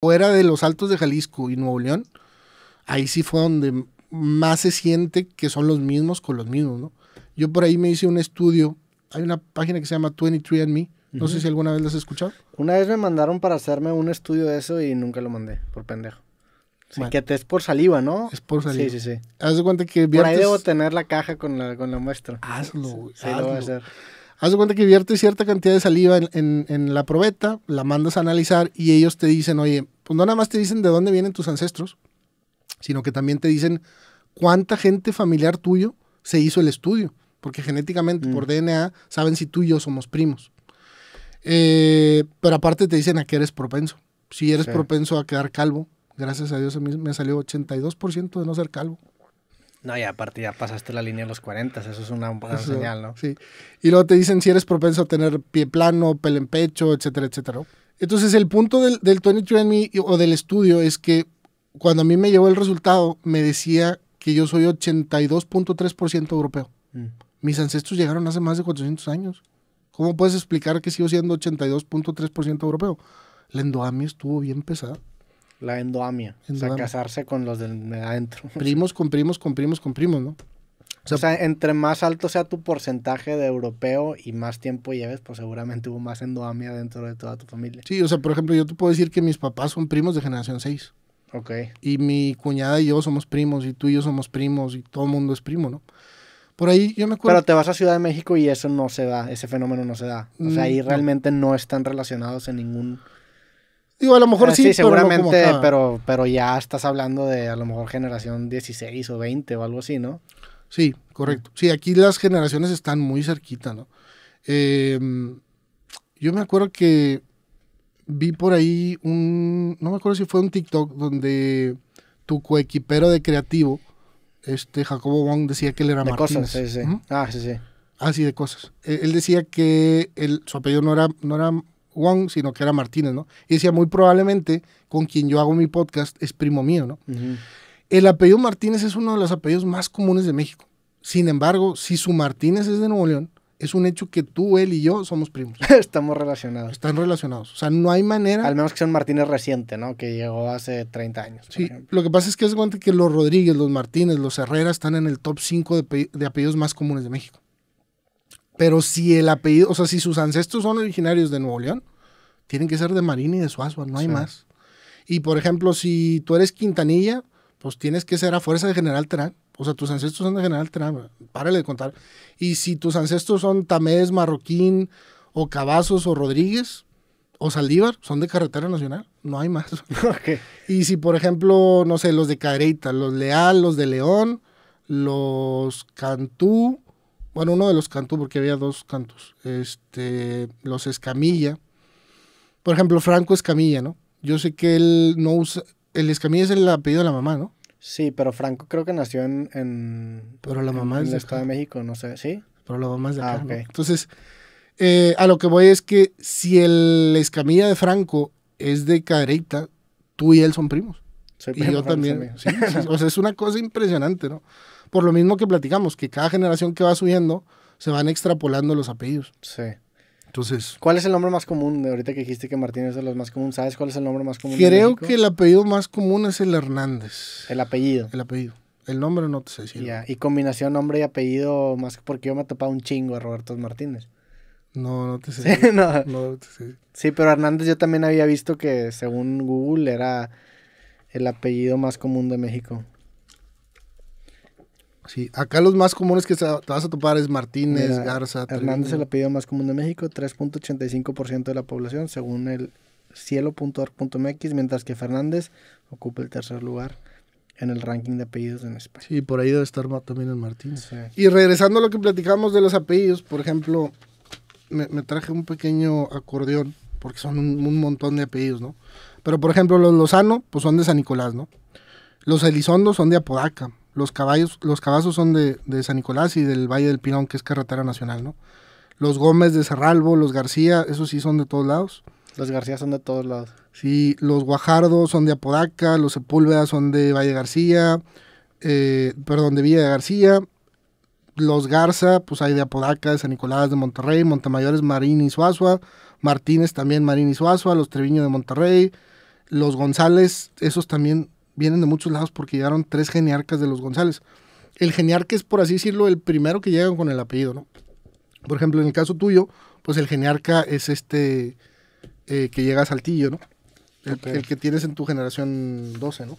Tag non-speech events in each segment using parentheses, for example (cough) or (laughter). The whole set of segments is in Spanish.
fuera de los Altos de Jalisco y Nuevo León, ahí sí fue donde más se siente que son los mismos con los mismos, ¿no? Yo por ahí me hice un estudio, hay una página que se llama 23andMe, no sé si alguna vez la has escuchado. Una vez me mandaron para hacerme un estudio de eso y nunca lo mandé, por pendejo. Sí, Bueno. que te es por saliva, ¿no? Es por salir. Sí, sí, sí. Haz de cuenta que Por ahí viertes... debo tener la caja con la, con la muestra. Hazlo, güey, Sí, lo voy a hazlo. hacer. Haz de cuenta que viertes cierta cantidad de saliva en, en- en la probeta, la mandas a analizar y ellos te dicen, oye, pues no nada más te dicen de dónde vienen tus ancestros, sino que también te dicen cuánta gente familiar tuyo se hizo el estudio, porque genéticamente Mm. por DNA saben si tú y yo somos primos. Eh, pero aparte te dicen a qué eres propenso. Si eres Sí. propenso a quedar calvo, gracias a Dios a mí me salió 82% de no ser calvo. No, y aparte ya pasaste la línea de los 40, eso es una buena Eso, señal, ¿no? Sí. Y luego te dicen si eres propenso a tener pie plano, pelo en pecho, etcétera, etcétera. Entonces, el punto del, del 23andMe y- o del estudio es que cuando a mí me llegó el resultado, me decía que yo soy 82.3% europeo. Mm. Mis ancestros llegaron hace más de 400 años. ¿Cómo puedes explicar que sigo siendo 82.3% europeo? La endogamia estuvo bien pesada. La endoamia. O sea, Endogamia. casarse con los del de adentro. (laughs) Primos con primos con primos con primos, ¿no? O sea, entre más alto sea tu porcentaje de europeo y más tiempo lleves, pues seguramente hubo más endoamia dentro de toda tu familia. Sí, o sea, por ejemplo, yo te puedo decir que mis papás son primos de generación 6. Ok. y mi cuñada y yo somos primos y tú y yo somos primos y todo el mundo es primo, ¿no? Por ahí yo me acuerdo... Pero te vas a Ciudad de México y eso no se da, ese fenómeno no se da. O sea, ahí Mm, realmente no están relacionados en ningún... digo, a lo mejor Ah, sí, pero no como seguramente, acá. pero, pero ya estás hablando de a lo mejor generación 16 o 20 o algo así, ¿no? Sí, correcto. Sí, aquí las generaciones están muy cerquita, ¿no? Eh, yo me acuerdo que vi por ahí un... No me acuerdo si fue un TikTok donde tu coequipero de creativo, este Jacobo Wong, decía que él era De Martínez. cosas, sí, sí. Ah, sí, sí. Ah, sí, de cosas. Él, él decía que su apellido no era, no era Wong, sino que era Martínez, ¿no? Y decía, muy probablemente, con quien yo hago mi podcast es primo mío, ¿no? El apellido Martínez es uno de los apellidos más comunes de México. Sin embargo, si su Martínez es de Nuevo León, es un hecho que tú, él y yo somos primos. (laughs) Estamos relacionados. Están relacionados. O sea, no hay manera... Al menos que sea un Martínez reciente, ¿no? Que llegó hace 30 años. Sí, ejemplo. lo que pasa es que es cuenta que los Rodríguez, los Martínez, los Herrera están en el top 5 de, ape- de apellidos más comunes de México. Pero si el apellido, o sea, si sus ancestros son originarios de Nuevo León, tienen que ser de Marín y de Suazua, no hay Sí. más. Y por ejemplo, si tú eres Quintanilla, pues tienes que ser a fuerza de General Terán. O sea, tus ancestros son de General Terán, párale de contar. Y si tus ancestros son Tamés, Marroquín, o Cavazos, o Rodríguez, o Saldívar, son de Carretera Nacional, no hay más. (laughs) Ok. Y si, por ejemplo, no sé, los de Cadereyta, los Leal, los de León, los Cantú, bueno, uno de los Cantú, porque había dos cantos, este, los Escamilla. Por ejemplo, Franco Escamilla, ¿no? Yo sé que él no usa, el Escamilla es el apellido de la mamá, ¿no? Sí, pero Franco creo que nació en... en Pero la en- mamá en es el de Estado de. México, no sé. ¿Sí? Pero la mamá es de Ah, acá, ¿no? ok. Entonces, eh, a lo que voy es que si el Escamilla de Franco es de Cadereyta, tú y él son primos. Soy Y primo yo también. también. Sí, sí, o sea, es una cosa impresionante, ¿no? Por lo mismo que platicamos, que cada generación que va subiendo se van extrapolando los apellidos. Sí. Entonces, ¿Cuál es el nombre más común? De ahorita que dijiste que Martínez es de los más comunes, ¿sabes cuál es el nombre más común? creo que el apellido más común es el Hernández. El apellido. El apellido. El nombre no te sé decir. Ya, Y combinación nombre y apellido, más que porque yo me he topado un chingo de Roberto Martínez. No, no te sé. Sí, no. No te sé. Sí, pero Hernández yo también había visto que según Google era el apellido más común de México. Sí, acá los más comunes que te vas a topar es Martínez, Mira, Garza, Hernández es el apellido más común de México, 3.85% de la población, según el cielo.org.mx, mientras que Fernández ocupa el tercer lugar en el ranking de apellidos en España. Sí, por ahí debe estar también el Martínez. Sí. Y regresando a lo que platicamos de los apellidos, por ejemplo, me, me traje un pequeño acordeón, porque son un, un montón de apellidos, ¿no? Pero, por ejemplo, los Lozano, pues son de San Nicolás, ¿no? Los Elizondo son de Apodaca. Los caballos, los cabazos son de, de San Nicolás y del Valle del Pinón, que es carretera nacional, ¿no? Los Gómez de Cerralbo, los García, esos sí son de todos lados. Los García son de todos lados. Sí, los Guajardo son de Apodaca, los Sepúlveda son de Valle García, eh, perdón, de Villa de García. Los Garza, pues hay de Apodaca, de San Nicolás, de Monterrey, Montemayor es Marín y Suazua, Martínez también Marín y Suazua, los Treviño de Monterrey, Los González, esos también vienen de muchos lados porque llegaron tres geniarcas de los González. El geniarca es, por así decirlo, el primero que llegan con el apellido, ¿no? Por ejemplo, en el caso tuyo, pues el geniarca es este eh, que llega a Saltillo, ¿no? El, que tienes en tu generación 12, ¿no?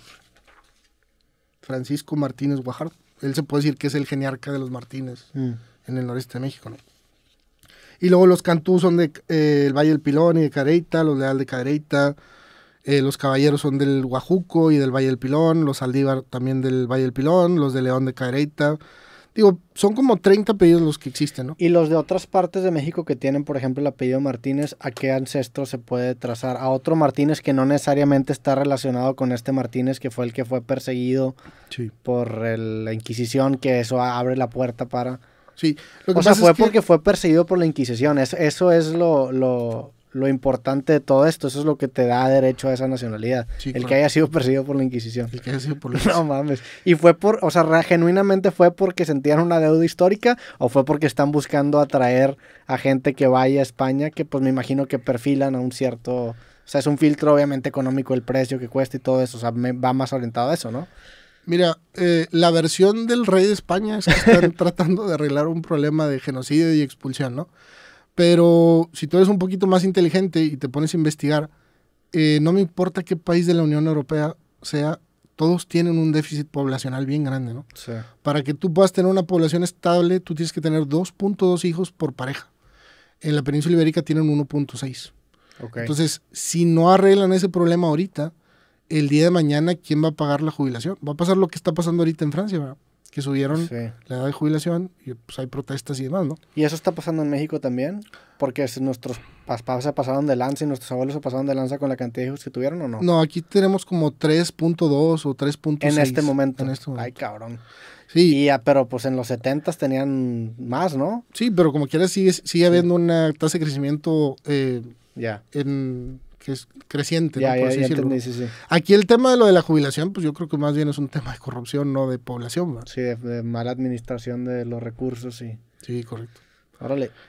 Francisco Martínez Guajardo. Él se puede decir que es el geniarca de los Martínez Mm. en el noreste de México, ¿no? Y luego los Cantú son de eh, el Valle del Pilón y de Cadereyta, los Leal de Cadereyta, eh, los Caballeros son del Guajuco y del Valle del Pilón, los Aldívar también del Valle del Pilón, los de León de Cadereyta. Digo, son como 30 apellidos los que existen, ¿no? Y los de otras partes de México que tienen, por ejemplo, el apellido Martínez, ¿a qué ancestro se puede trazar? A otro Martínez que no necesariamente está relacionado con este Martínez que fue el que fue perseguido Sí. por el- la Inquisición, que eso abre la puerta para... Sí, lo que O sea, fue es que- porque fue perseguido por la Inquisición. Es- eso es lo, lo, lo importante de todo esto. Eso es lo que te da derecho a esa nacionalidad. Sí, el que haya sido perseguido por la Inquisición. el que haya sido por (laughs) la- No mames. ¿Y fue por, o sea, re- genuinamente fue porque sentían una deuda histórica o fue porque están buscando atraer a gente que vaya a España que pues me imagino que perfilan a un cierto, o sea, es un filtro obviamente económico el precio que cuesta y todo eso, o sea, me- va más orientado a eso, ¿no? Mira, eh, la versión del rey de España es que están (laughs) tratando de arreglar un problema de genocidio y expulsión, ¿no? Pero si tú eres un poquito más inteligente y te pones a investigar, eh, no me importa qué país de la Unión Europea sea, todos tienen un déficit poblacional bien grande, ¿no? Sí. Para que tú puedas tener una población estable, tú tienes que tener 2.2 hijos por pareja. En la península ibérica tienen 1.6. Ok. Entonces, si no arreglan ese problema ahorita, el día de mañana, ¿quién va a pagar la jubilación? Va a pasar lo que está pasando ahorita en Francia, ¿verdad? Que subieron Sí. la edad de jubilación y pues hay protestas y demás, ¿no? ¿Y eso está pasando en México también? Porque es- nuestros papás se pasaron de lanza y nuestros abuelos se pasaron de lanza con la cantidad de hijos que tuvieron o no? No, aquí tenemos como 3.2 o 3.6. en este momento. En este Ay, momento. cabrón. Sí, Y ya, pero pues en los 70 tenían más, ¿no? sí, pero como quieras sigue, sigue habiendo una tasa de crecimiento eh, Ya. en, que es creciente, Ya, ¿no? Por ya, así ya decirlo, ¿no? entendí, sí, sí. Aquí el tema de lo de la jubilación, pues yo creo que más bien es un tema de corrupción, no de población, ¿verdad? Sí, de, de mala administración de los recursos y... Sí, correcto. Órale.